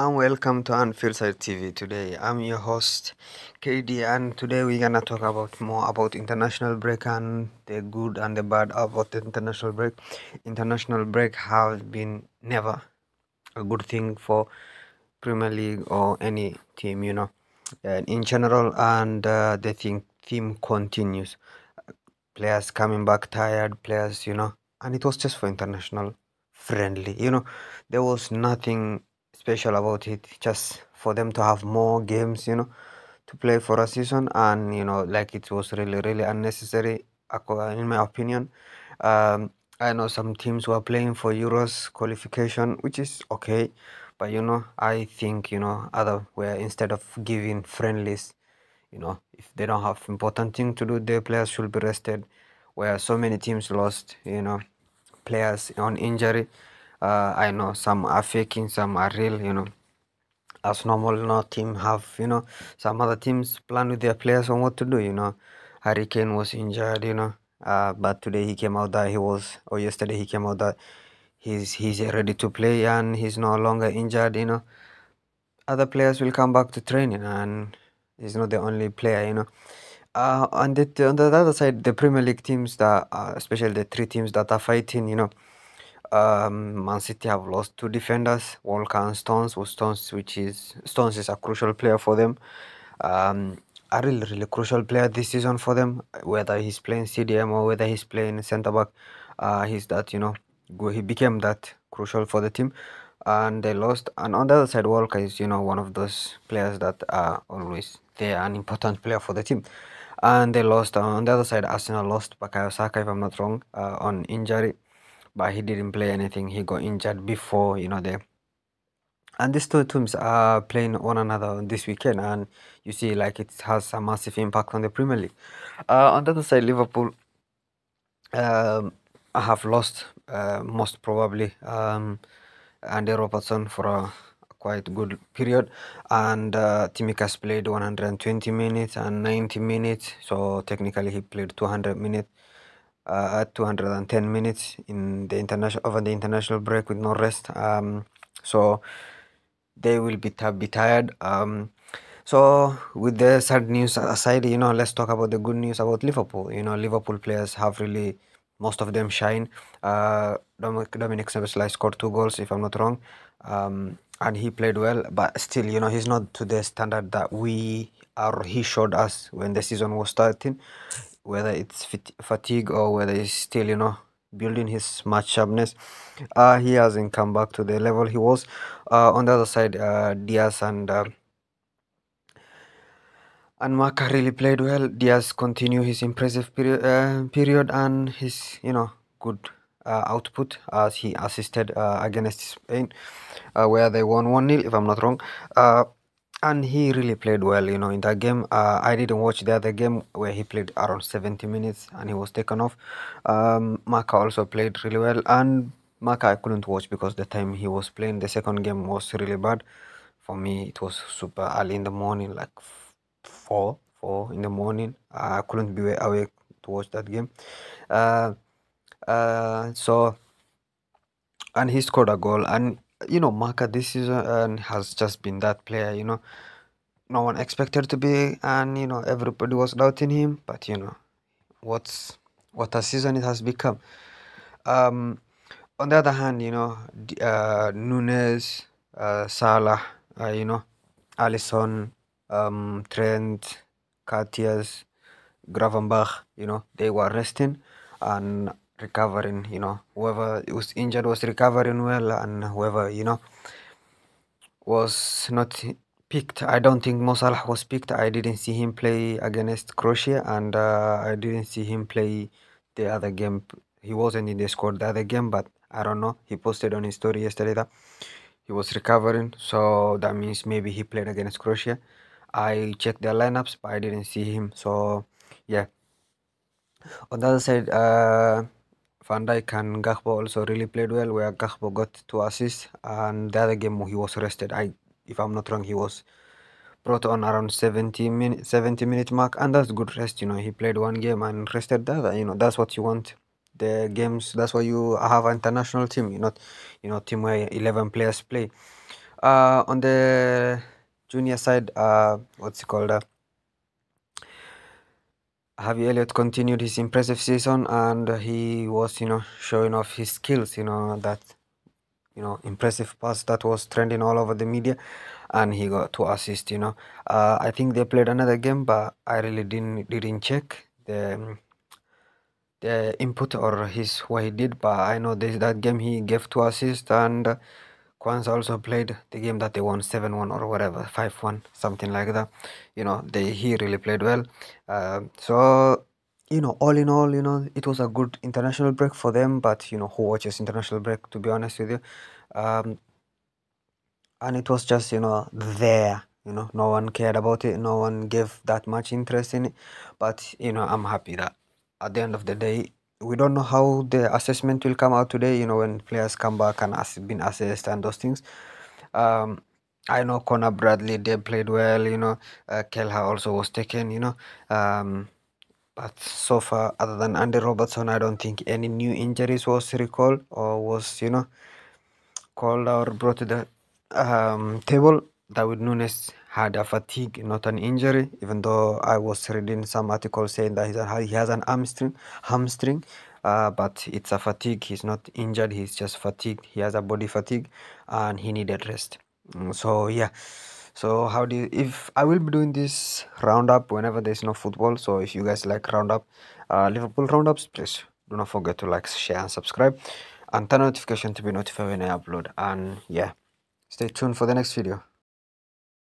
and welcome to Anfield Side TV. Today I'm your host KD and today we're gonna talk about more about international break and the good and the bad about the international break. International break has been never a good thing for Premier League or any team, you know, and in general and uh, the thing theme continues. Players coming back tired, players, you know, and it was just for international friendly, you know, there was nothing special about it just for them to have more games you know to play for a season. And you know like it was really really unnecessary in my opinion. Um, i know some teams were playing for euros qualification which is okay. But you know i think you know other where instead of giving friendlies you know if they don't have important thing to do their players should be rested. Where so many teams lost you know players on injury uh, I know some are faking, some are real, you know. As normal, no team have, you know, some other teams plan with their players on what to do, you know. Harry Kane was injured, you know, uh, but today he came out that he was, or yesterday he came out that he's he's ready to play and he's no longer injured, you know. Other players will come back to training and he's not the only player, you know. Uh, on the on the other side, the Premier League teams that, uh, especially the three teams that are fighting, you know, um, Man City have lost two defenders, Walker and Stones. With Stones, which is Stones is a crucial player for them. Um, a really, really crucial player this season for them. Whether he's playing CDM or whether he's playing centre back, uh, he's that you know he became that crucial for the team. And they lost. And on the other side, Walker is you know one of those players that are always there, an important player for the team. And they lost. On the other side, Arsenal lost Bukayo Saka, if I'm not wrong, uh, on injury but he didn't play anything. He got injured before, you know, the and these two teams are playing one another this weekend, and you see, like it has a massive impact on the Premier League. Uh, on the other side, Liverpool um, have lost uh, most probably um, Andy Robertson for a quite good period, and uh, Tsimikas played 120 minutes and 90 minutes, so technically he played 200 minutes uh, at 210 minutes in the international over the international break with no rest. Um, so they will be, be tired. Um, so with the sad news aside, you know, let's talk about the good news about Liverpool. You know, Liverpool players have really most of them shine. Uh, Dominic Szoboszlai scored two goals, if I'm not wrong, um, and he played well. But still, you know, he's not to the standard that we or he showed us when the season was starting whether it's fatigue or whether he's still, you know, building his match sharpness. Uh, he hasn't come back to the level he was. Uh, on the other side, uh, Diaz and uh, and Maka really played well. Diaz continued his impressive period, uh, period and his, you know, good uh, output as he assisted uh, against Spain, uh, where they won 1 0, if I'm not wrong. And he really played well you know in that game. Uh, i didn't watch the other game where he played around 70 minutes and he was taken off. Um, maka also played really well. And maka i couldn't watch because the time he was playing the second game was really bad. For me it was super early in the morning like four four in the morning. I couldn't be awake to watch that game. Uh, uh, so and he scored a goal. And you know, Maka this season has just been that player, you know. No one expected to be, and you know, everybody was doubting him. But you know, what's what a season it has become. Um, on the other hand, you know, uh, Nunez, uh, Salah, uh, you know, Alisson, um, Trent, Katias, Gravenberch, you know, they were resting, and recovering you know. Whoever was injured was recovering well and whoever you know was not picked i don't think Mo was picked. I didn't see him play against croatia and uh, i didn't see him play the other game. He wasn't in the squad the other game but i don't know. He posted on his story yesterday that he was recovering so that means maybe he played against croatia. I checked their lineups but i didn't see him. So yeah. On the other side uh Van Dijk and Gakpo also really played well, where Gakpo got two assists, and the other game he was rested. I, if I'm not wrong, he was brought on around 70 minute 70 minute mark, and that's good rest. You know, he played one game and rested the other. You know, that's what you want. The games. That's why you have an international team. You not, you know, team where 11 players play. Uh, on the junior side, uh, what's it called? Uh, Harvey Elliott continued his impressive season and he was, you know, showing off his skills, you know, that, you know, impressive pass that was trending all over the media and he got two assists, you know. Uh, I think they played another game, but I really didn't didn't check the the input or his what he did, but I know this that game he gave two assists and Quansah also played the game that they won 7-1 or whatever 5-1 something like that. You know they he really played well. Uh, so you know all in all you know it was a good international break for them but you know who watches international break to be honest with you? Um, and it was just you know there you know no one cared about it no one gave that much interest in it. But you know i'm happy that at the end of the day we don't know how the assessment will come out today you know when players come back and has been assessed and those things. Um, i know conor bradley they played well you know. Uh, kelleher also was taken you know. Um, but so far other than andy robertson i don't think any new injuries was recalled or was you know called or brought to the um, table Darwin Nunez had a fatigue, not an injury, even though I was reading some articles saying that he has an hamstring, hamstring uh, but it's a fatigue. He's not injured, he's just fatigued. He has a body fatigue and he needed rest. Mm, so, yeah. So, how do you, if I will be doing this roundup whenever there's no football. So, if you guys like roundup, uh, Liverpool roundups, please do not forget to like, share, and subscribe and turn notification to be notified when I upload. And yeah, stay tuned for the next video.